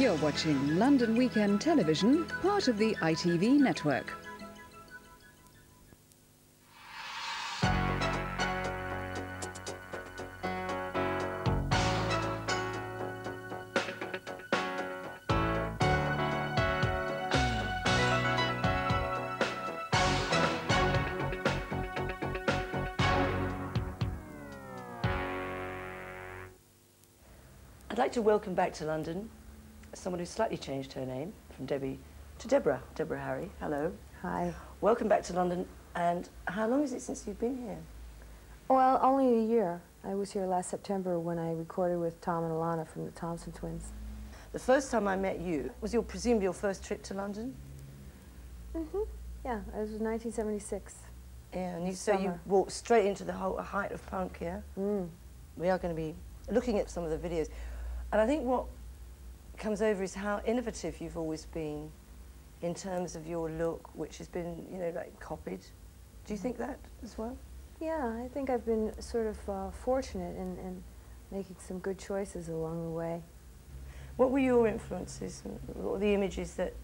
You're watching London Weekend Television, part of the ITV network. I'd like to welcome back to London someone who's slightly changed her name from Debbie to Deborah. Deborah Harry, hello. Hi. Welcome back to London. And how long is it since you've been here? Well, only a year. I was here last September when I recorded with Tom and Alannah from the Thompson Twins. The first time I met you was your presumably your first trip to London. Mm-hmm. Yeah, it was 1976. Yeah, and you, so you walked straight into the whole height of punk. Yeah, Mm. we are going to be looking at some of the videos, and I think what comes over is how innovative you've always been in terms of your look, which has been you know like copied. Do you think that as well? Yeah, I think I've been sort of uh, fortunate in, in making some good choices along the way. What were your influences? and What were the images that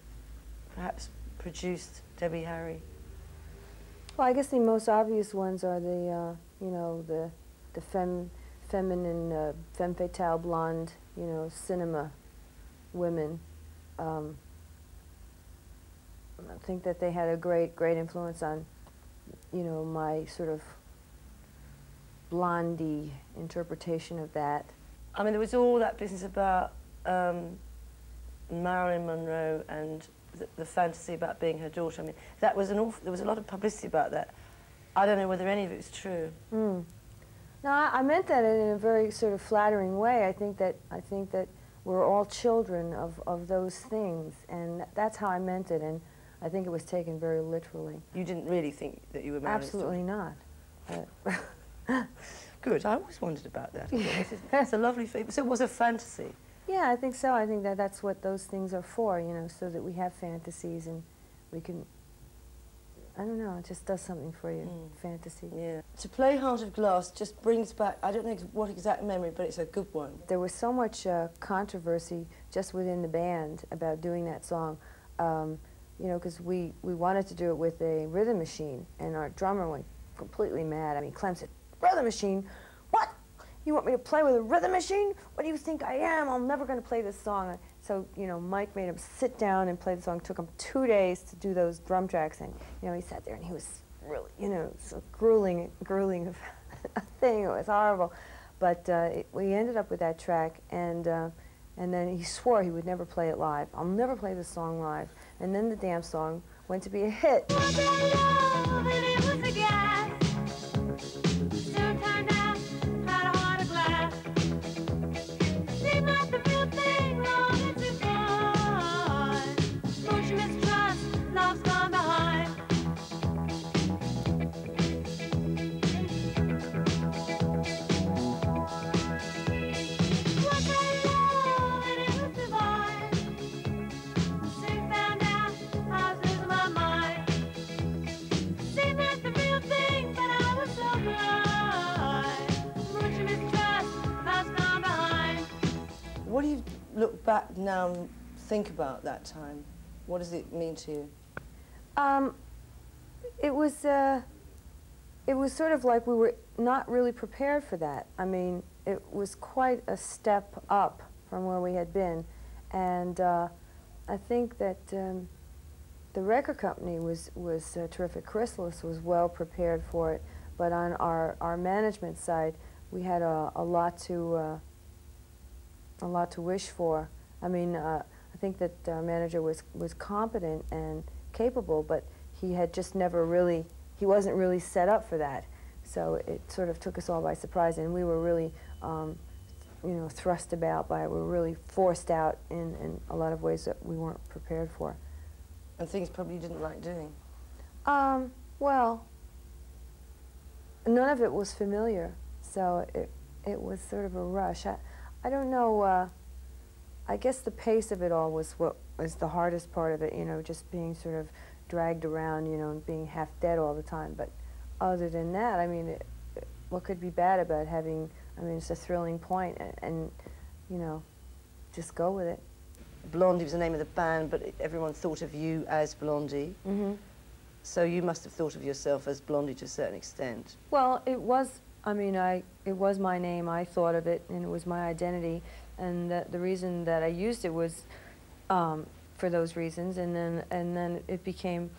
perhaps produced Debbie Harry? Well, I guess the most obvious ones are the, uh, you know, the, the fem, feminine, uh, femme fatale blonde, you know, cinema women. Um, I think that they had a great, great influence on, you know, my sort of blondie interpretation of that. I mean, there was all that business about um, Marilyn Monroe and the, the fantasy about being her daughter. I mean, that was an awful, there was a lot of publicity about that. I don't know whether any of it was true. Mm. No, I, I meant that in a very sort of flattering way. I think that I think that we're all children of, of those things, and that's how I meant it. And I think it was taken very literally. You didn't really think that you were Marilyn's Absolutely not. Good. I always wondered about that. It's a lovely thing. So it was a fantasy. yeah, I think so. I think that that's what those things are for, you know, so that we have fantasies and we can. I don't know. It just does something for you, Mm. fantasy. Yeah. To play Heart of Glass just brings back, I don't know what exact memory, but it's a good one. There was so much uh, controversy just within the band about doing that song, um, you know, because we, we wanted to do it with a rhythm machine, and our drummer went completely mad. I mean, Clem said, rhythm machine? What? You want me to play with a rhythm machine? What do you think I am? I'm never going to play this song. So, you know, Mike made him sit down and play the song. It took him two days to do those drum tracks, and, you know, he sat there and he was really, you know, so grueling, grueling thing. It was horrible. But uh, it, we ended up with that track, and uh, and then he swore he would never play it live. I'll never play this song live. And then the damn song went to be a hit. Look back now and think about that time? What does it mean to you? Um, it was uh, it was sort of like we were not really prepared for that. I mean, it was quite a step up from where we had been, and uh, I think that um, the record company was was uh, terrific. Chrysalis was well prepared for it, but on our our management side, we had a, a lot to uh, a lot to wish for. I mean, uh, I think that our manager was was competent and capable, but he had just never really, he wasn't really set up for that. So it sort of took us all by surprise, and we were really, um, you know, thrust about by it. We were really forced out in, in a lot of ways that we weren't prepared for. And things probably you didn't like doing. Um, well, none of it was familiar, so it, it was sort of a rush. I, I don't know, uh, I guess the pace of it all was what was the hardest part of it, you know, just being sort of dragged around, you know, and being half dead all the time. But other than that, I mean, it, it- what could be bad about having, I mean, it's a thrilling point, and, and you know, just go with it. Blondie was the name of the band, but everyone thought of you as Blondie. Mm -hmm. So you must have thought of yourself as Blondie to a certain extent. Well, it was, I mean, I, it was my name, I thought of it, and it was my identity, and the, the reason that I used it was um, for those reasons, and then, and then it became,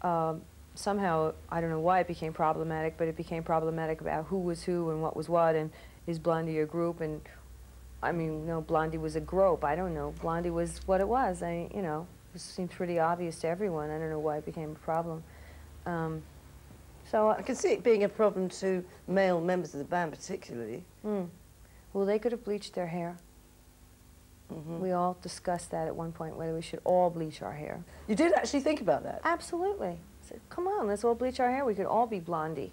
um, somehow, I don't know why it became problematic, but it became problematic about who was who and what was what, and is Blondie a group, and, I mean, no, Blondie was a grope, I don't know, Blondie was what it was, I, you know, it seemed pretty obvious to everyone, I don't know why it became a problem. Um, so, I can see it being a problem to male members of the band particularly. Mm. Well, they could have bleached their hair. Mhm. We all discussed that at one point, whether we should all bleach our hair. You did actually think about that? Absolutely. I said, come on, let's all bleach our hair. We could all be blondie.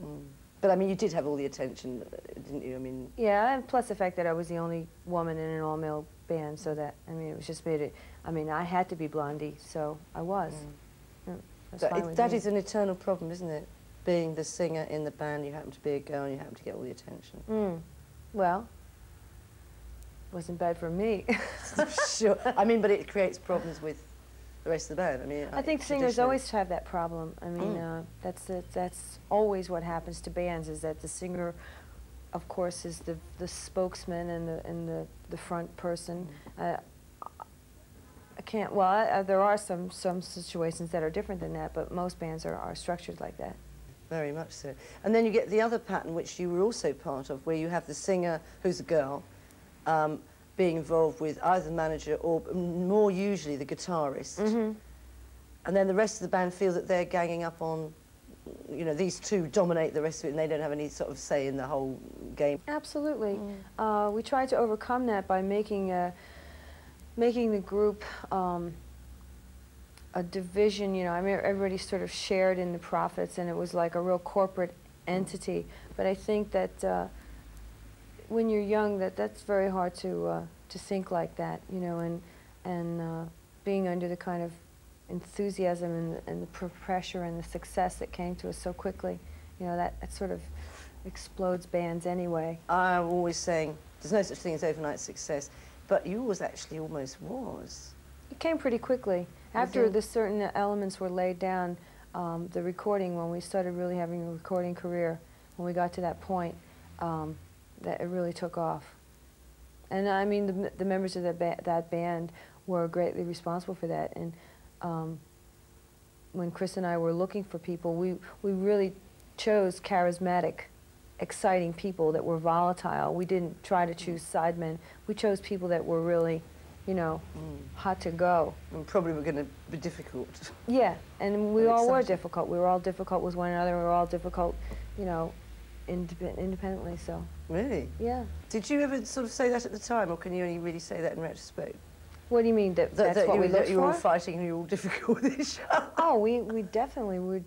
Mm. But I mean, you did have all the attention, uh, didn't you? I mean, Yeah, and plus the fact that I was the only woman in an all-male band, so that, I mean, it was just made it, I mean, I had to be blondie, so I was. Yeah, that's that, it, that is an eternal problem, isn't it? Being the singer in the band, you happen to be a girl and you happen to get all the attention. Mm. Well, wasn't bad for me. sure. I mean, but it creates problems with the rest of the band. I mean, I think singers always have that problem. I mean, Mm. uh, that's the, that's always what happens to bands is that the singer, of course, is the the spokesman and the and the the front person. Mm. Uh, I can't. Well, I, uh, there are some some situations that are different than that, but most bands are, are structured like that. Very much so. And then you get the other pattern, which you were also part of, where you have the singer, who's a girl, um, being involved with either the manager or more usually the guitarist. Mm-hmm. And then the rest of the band feel that they're ganging up on, you know, these two dominate the rest of it and they don't have any sort of say in the whole game. Absolutely. Uh, we tried to overcome that by making a, making the group um, a division. You know, I mean, everybody sort of shared in the profits, and it was like a real corporate entity. But I think that uh, when you're young, that that's very hard to uh, to think like that. You know, and and uh, being under the kind of enthusiasm and and the pressure and the success that came to us so quickly. You know, that, that sort of explodes bands anyway. I'm always saying there's no such thing as overnight success, but yours actually almost was. It came pretty quickly. After the certain elements were laid down, um, the recording, when we started really having a recording career, when we got to that point, um, that it really took off. And I mean, the, the members of that, ba- that band were greatly responsible for that. And um, when Chris and I were looking for people, we, we really chose charismatic, exciting people that were volatile. We didn't try to choose mm. sidemen. We chose people that were really, you know, mm. hot to go. And probably were going to be difficult. Yeah, and we And all were difficult. We were all difficult with one another. We were all difficult, you know, indep- independently. So, Really? yeah. Did you ever sort of say that at the time, or can you only really say that in retrospect? What do you mean that, That, that's that what you, we looked you were all fighting and you were all difficult with each other? Oh, we, we definitely were,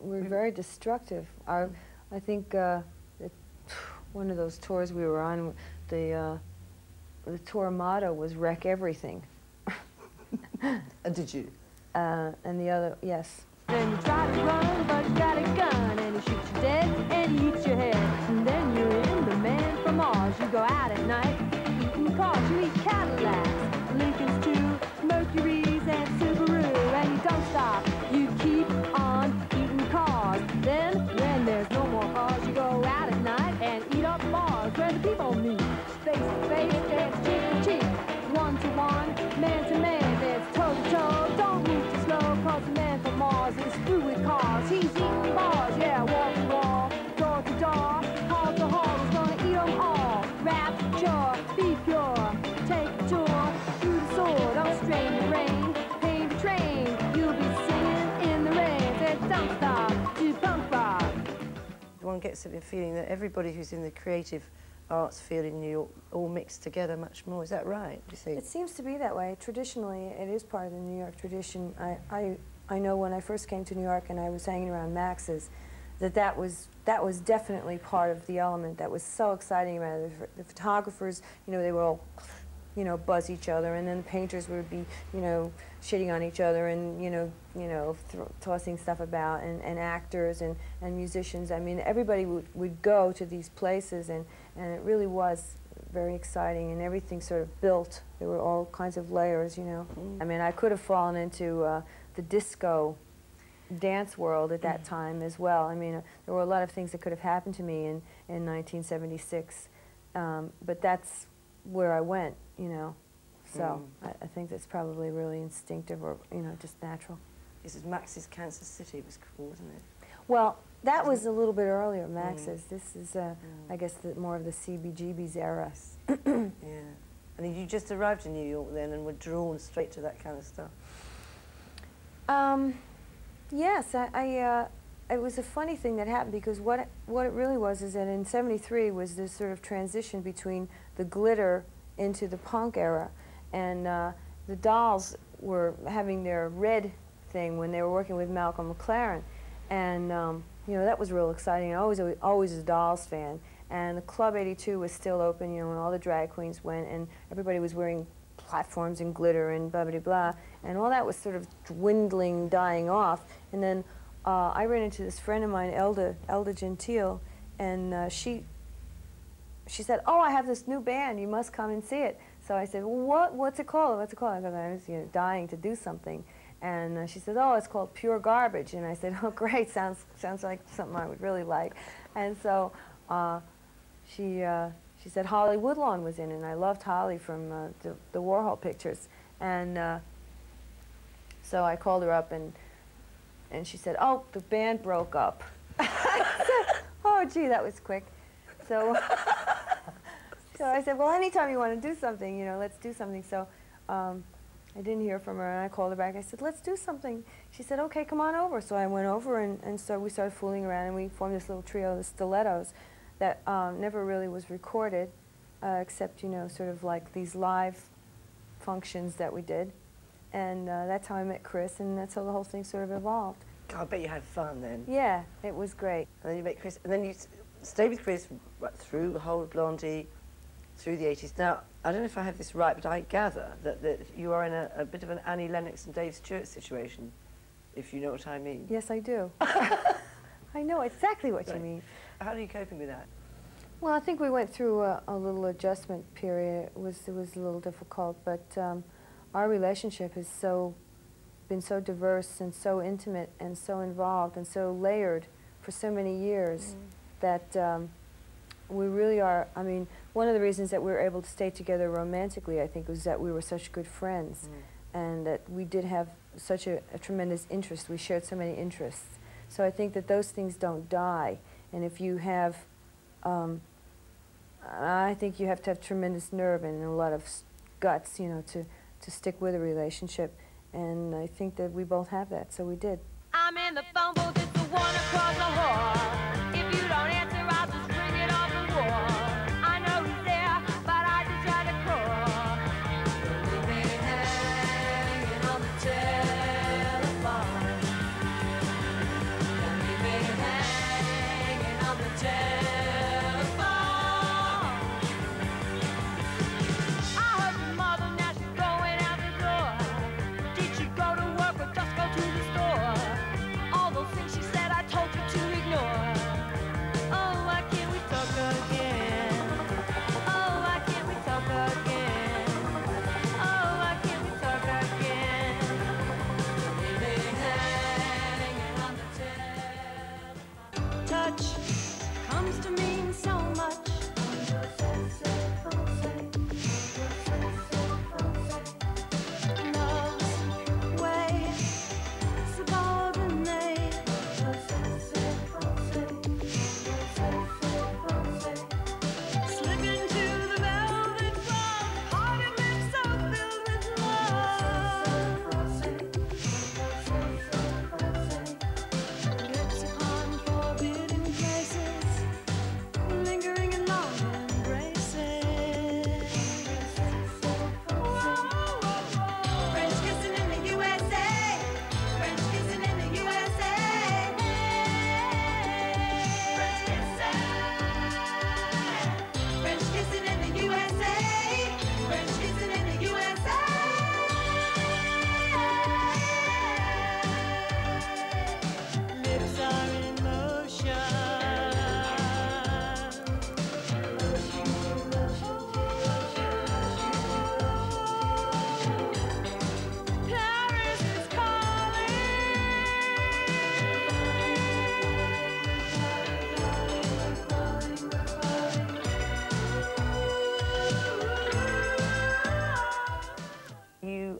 were very destructive. Our, I think uh, the, one of those tours we were on, the, uh, the tour motto was "Wreck Everything," did you? uh, and the other, yes. Then you try to run, but you got a gun, and he shoots you dead, and he eats your head. And then you're in the man from Mars. You go out at night, eating cars. You eat Cadillacs, One gets the feeling that everybody who's in the creative arts field in New York all mixed together much more. Is that right, do you think? It seems to be that way. Traditionally, it is part of the New York tradition. I, I, I know when I first came to New York and I was hanging around Max's, that that was, that was definitely part of the element that was so exciting about it. The, the photographers, you know, they were all, you know, buzz each other, and then the painters would be, you know, shitting on each other and, you know, you know, tossing stuff about, and, and actors and, and musicians. I mean, everybody would, would go to these places, and, and it really was very exciting, and everything sort of built. There were all kinds of layers, you know. I mean, I could have fallen into uh, the disco dance world at that time as well. I mean, uh, there were a lot of things that could have happened to me in, in 1976, um, but that's where I went, you know. So I, I think that's probably really instinctive or, you know, just natural. This is Max's Kansas City was cool, wasn't it? Well, that was a little bit earlier, Max's. This is, uh, I guess, the, more of the CBGB's era. Yeah. And you just arrived in New York then and were drawn straight to that kind of stuff. Um, yes, I, I uh, it was a funny thing that happened because what what it really was is that in '73 was this sort of transition between the glitter into the punk era, and uh, the Dolls were having their red thing when they were working with Malcolm McLaren, and um, you know that was real exciting. I was always, a Dolls fan, and the Club 82 was still open, you know, and all the drag queens went, and everybody was wearing platforms and glitter and blah, blah, blah. And all that was sort of dwindling, dying off. And then uh, I ran into this friend of mine, Elda, Elda Gentile, and uh, she, she said, oh, I have this new band. You must come and see it. So I said, well, what, what's it called? What's it called? Because I was you know, dying to do something. And uh, she said, oh, it's called Pure Garbage. And I said, oh, great, sounds, sounds like something I would really like. And so uh, she, uh, she said Holly Woodlawn was in, and I loved Holly from uh, the, the Warhol pictures. And uh, so I called her up, and, and she said, oh, the band broke up. Said, oh, gee, that was quick. So, so I said, well, anytime you want to do something, you know, let's do something. So um, I didn't hear from her, and I called her back. I said, let's do something. She said, okay, come on over. So I went over, and, and so we started fooling around, and we formed this little trio, the Stilettos, that um, never really was recorded, uh, except, you know, sort of like these live functions that we did. And uh, that's how I met Chris, and that's how the whole thing sort of evolved. God, I bet you had fun then. Yeah, it was great. And then you met Chris, and then you stayed with Chris right through the whole Blondie, through the 80s. Now, I don't know if I have this right, but I gather that, that you are in a, a bit of an Annie Lennox and Dave Stewart situation, if you know what I mean. Yes, I do. I know exactly what Right. you mean. How are you coping with that? Well, I think we went through a, a little adjustment period. It was it was a little difficult, but um, our relationship has so been so diverse and so intimate and so involved and so layered for so many years that um, we really are. I mean, one of the reasons that we were able to stay together romantically, I think, was that we were such good friends, and that we did have such a, a tremendous interest. We shared so many interests. So I think that those things don't die, and if you have um, I think you have to have tremendous nerve and a lot of guts, you know, to, to stick with a relationship. And I think that we both have that, so we did. I'm in the phone booth, it's the one across the hall.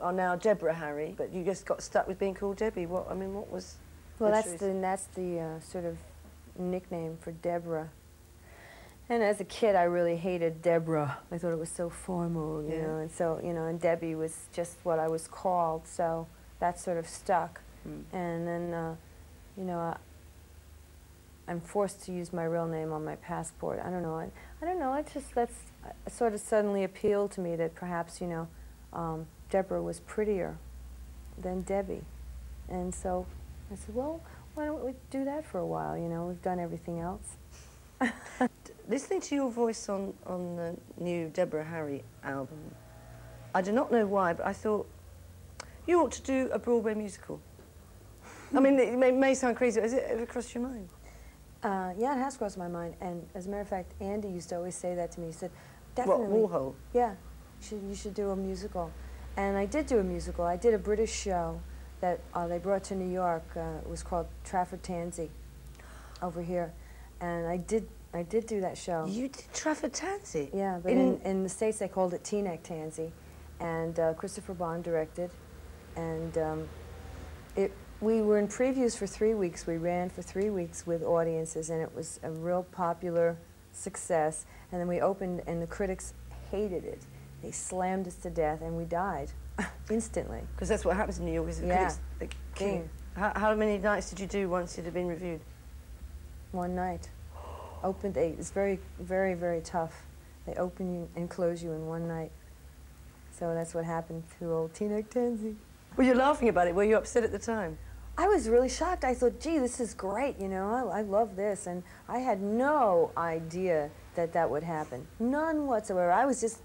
Are now Deborah Harry, but you just got stuck with being called Debbie. What I mean, what was? Well, the that's truth? the that's the uh, sort of nickname for Deborah. And as a kid, I really hated Deborah. I thought it was so formal, you Yeah. know, and so you know, and Debbie was just what I was called. So that sort of stuck. Mm. And then, uh, you know, I, I'm forced to use my real name on my passport. I don't know. I, I don't know. It just that's uh, sort of suddenly appealed to me that perhaps you know, um, Deborah was prettier than Debbie, and so I said, well, why don't we do that for a while? You know, we've done everything else. Listening to your voice on, on the new Deborah Harry album, I do not know why, but I thought you ought to do a Broadway musical. I mean, it may, may sound crazy, but has it ever crossed your mind? Uh, yeah, it has crossed my mind. And as a matter of fact, Andy used to always say that to me. He said, What, definitely. Warhol? Yeah, you should, you should do a musical. And I did do a musical. I did a British show that uh, they brought to New York. Uh, it was called Trafford Tanzi over here. And I did, I did do that show. You did Trafford Tanzi? Yeah, but in, in the States they called it Teaneck Tanzi. And uh, Christopher Bond directed. And um, it, we were in previews for three weeks. We ran for three weeks with audiences, and it was a real popular success. And then we opened, and the critics hated it. They slammed us to death, and we died instantly. Because that's what happens in New York, is the Yeah. they kill. How, how many nights did you do once it had been reviewed? One night. Opened eight. It's very, very, very tough. They open you and close you in one night. So that's what happened to old Teaneck Tanzi. Were you laughing about it? Were you upset at the time? I was really shocked. I thought, gee, this is great, you know, I, I love this. And I had no idea that that would happen. None whatsoever. I was just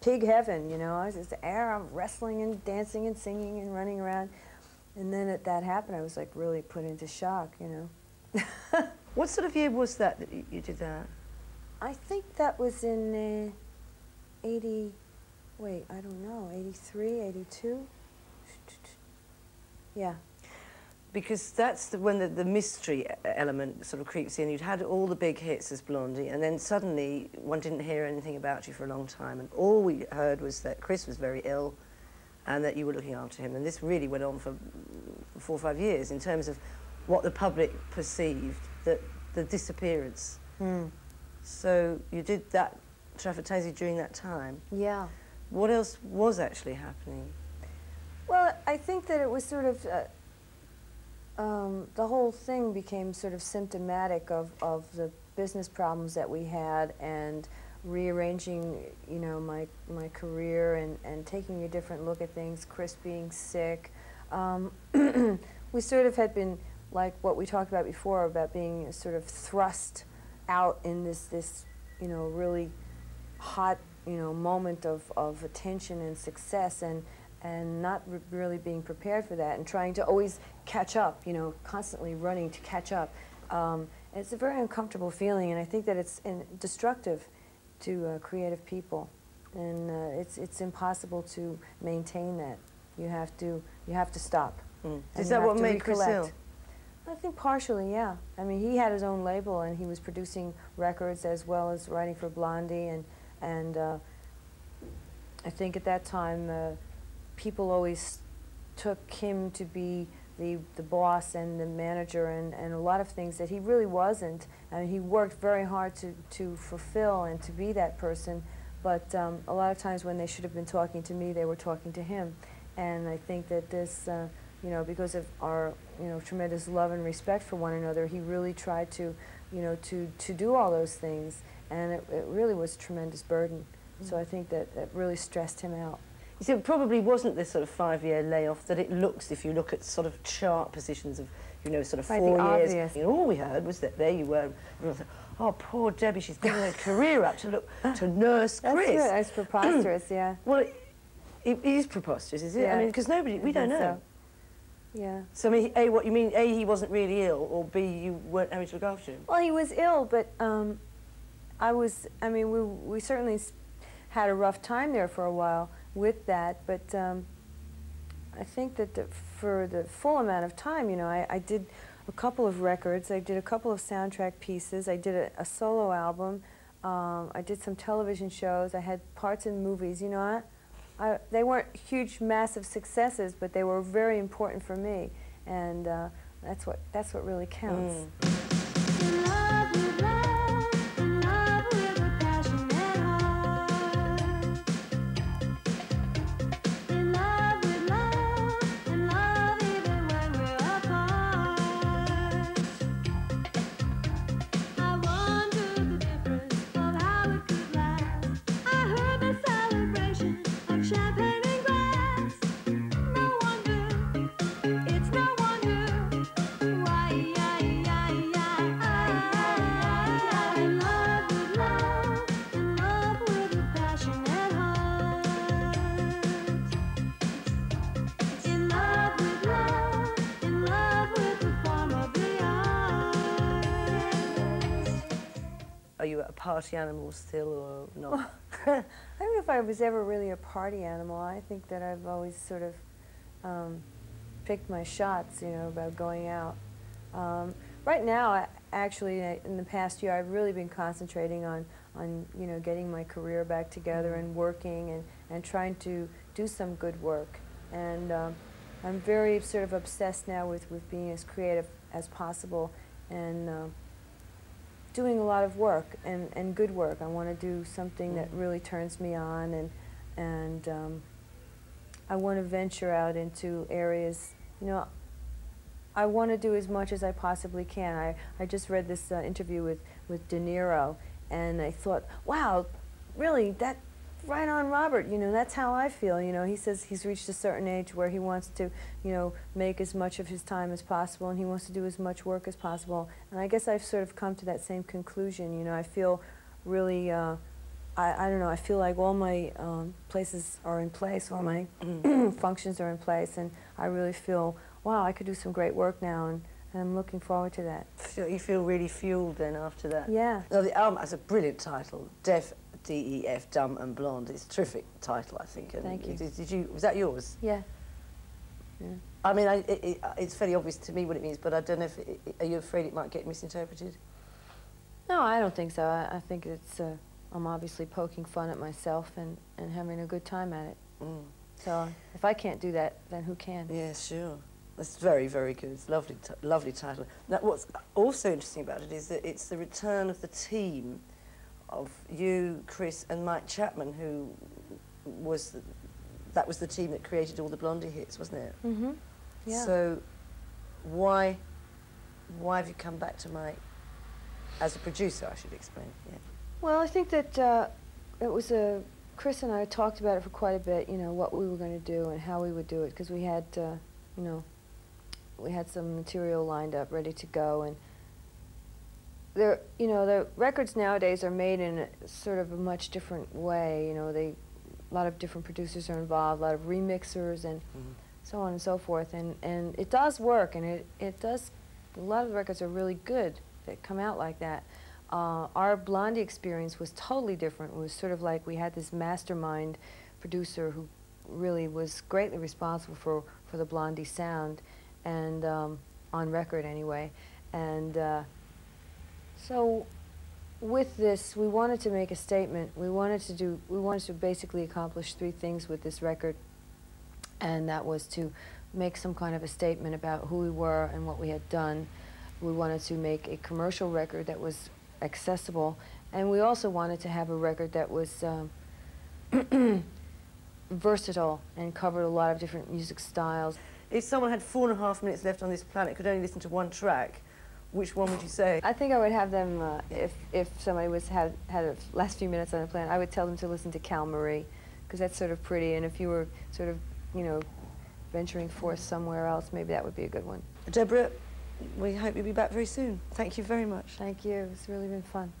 pig heaven, you know. I was just air, I'm wrestling and dancing and singing and running around. And then it, that happened, I was like really put into shock, you know. What sort of year was that that you, you did that? I think that was in uh, 80, wait, I don't know, 83, 82? Yeah. Because that's the, when the, the mystery element sort of creeps in. You'd had all the big hits as Blondie, and then suddenly one didn't hear anything about you for a long time. And all we heard was that Chris was very ill and that you were looking after him. And this really went on for four or five years in terms of what the public perceived, that the disappearance. Hmm. So you did that Trafford during that time. Yeah. What else was actually happening? Well, I think that it was sort of, uh, um, the whole thing became sort of symptomatic of, of the business problems that we had and rearranging, you know, my, my career and, and taking a different look at things, Chris being sick. Um, we sort of had been, like what we talked about before, about being sort of thrust out in this, this you know, really hot, you know, moment of, of attention and success and, and not re really being prepared for that and trying to always catch up, you know, constantly running to catch up. Um, it's a very uncomfortable feeling and I think that it's in, destructive to uh, creative people and uh, it's, it's impossible to maintain that. You have to, you have to stop. Mm. Is that what made Chris I think partially, yeah. I mean, he had his own label, and he was producing records as well as writing for Blondie, and and uh, I think at that time, uh, people always took him to be the the boss and the manager, and and a lot of things that he really wasn't. I mean, he worked very hard to to fulfill and to be that person, but um, a lot of times when they should have been talking to me, they were talking to him, and I think that this. Uh, you know, because of our, you know, tremendous love and respect for one another, he really tried to, you know, to, to do all those things, and it, it really was a tremendous burden. So I think that that really stressed him out. You see, it probably wasn't this sort of five-year layoff that it looks if you look at sort of chart positions of, you know, sort of four years. obvious. And all we heard was that there you were. Oh, poor Debbie, she's giving her career up to look to nurse Chris. That's good. That's preposterous. yeah. Well, it, it is preposterous, is it? I mean, because nobody, we don't know. so. Yeah. So, I mean, A, what you mean, A, he wasn't really ill, or B, you weren't having to look after him? Well, he was ill, but um, I was. I mean, we we certainly had a rough time there for a while with that, but um, I think that the, for the full amount of time, you know, I, I did a couple of records. I did a couple of soundtrack pieces. I did a, a solo album. Um, I did some television shows. I had parts in movies. You know, I, I, they weren't huge, massive successes, but they were very important for me, and uh, that's what that's what really counts. Mm. Party animal still or not? I don't know if I was ever really a party animal. I think that I've always sort of um, picked my shots, you know, about going out. Um, right now, I, actually, uh, in the past year, I've really been concentrating on, on you know, getting my career back together and working and, and trying to do some good work. And um, I'm very sort of obsessed now with, with being as creative as possible and um doing a lot of work and, and good work. I want to do something that really turns me on and, and um, I want to venture out into areas, you know, I want to do as much as I possibly can. I, I just read this uh, interview with, with De Niro and I thought, wow, really, that, right on Robert, you know, that's how I feel, you know. He says he's reached a certain age where he wants to, you know, make as much of his time as possible and he wants to do as much work as possible. And I guess I've sort of come to that same conclusion, you know. I feel really, uh, I, I don't know, I feel like all my um, places are in place, all my functions are in place, and I really feel, wow, I could do some great work now, and, and I'm looking forward to that. You feel really fueled then after that? Yeah. The album has a brilliant title, Deaf, D-E-F, Dumb and Blonde. It's a terrific title, I think. and Thank you. Did, did you. Was that yours? Yeah. I mean, I, it, it, it's fairly obvious to me what it means, but I don't know if. It, are you afraid it might get misinterpreted? No, I don't think so. I, I think it's, uh, I'm obviously poking fun at myself and, and having a good time at it. Mm. So if I can't do that, then who can? Yeah, sure. That's very, very good. It's lovely, t- lovely title. Now, what's also interesting about it is that it's the return of the team of you, Chris, and Mike Chapman, who was the, that was the team that created all the Blondie hits, wasn't it? Mm-hmm. Yeah. So, why, why have you come back to Mike as a producer? I should explain. Yeah. Well, I think that uh, it was a. Chris and I talked about it for quite a bit. You know what we were going to do and how we would do it because we had, uh, you know, we had some material lined up, ready to go, and there, you know, the records nowadays are made in a, sort of a much different way. You know, they, a lot of different producers are involved, a lot of remixers, and Mhm. so on and so forth, and and it does work, and it it does. A lot of the records are really good that come out like that. Uh, our Blondie experience was totally different. It was sort of like we had this mastermind producer who really was greatly responsible for, for the Blondie sound, and um, on record anyway. And uh, so with this, we wanted to make a statement. We wanted to do, we wanted to basically accomplish three things with this record, and that was to make some kind of a statement about who we were and what we had done. We wanted to make a commercial record that was accessible, and we also wanted to have a record that was um, versatile and covered a lot of different music styles. If someone had four and a half minutes left on this planet, could only listen to one track, which one would you say? I think I would have them, uh, if, if somebody was had, had a last few minutes on the planet, I would tell them to listen to Cal Marie, because that's sort of pretty, and if you were sort of, you know, venturing forth somewhere else, maybe that would be a good one. Deborah, we hope you'll be back very soon. Thank you very much. Thank you. It's really been fun.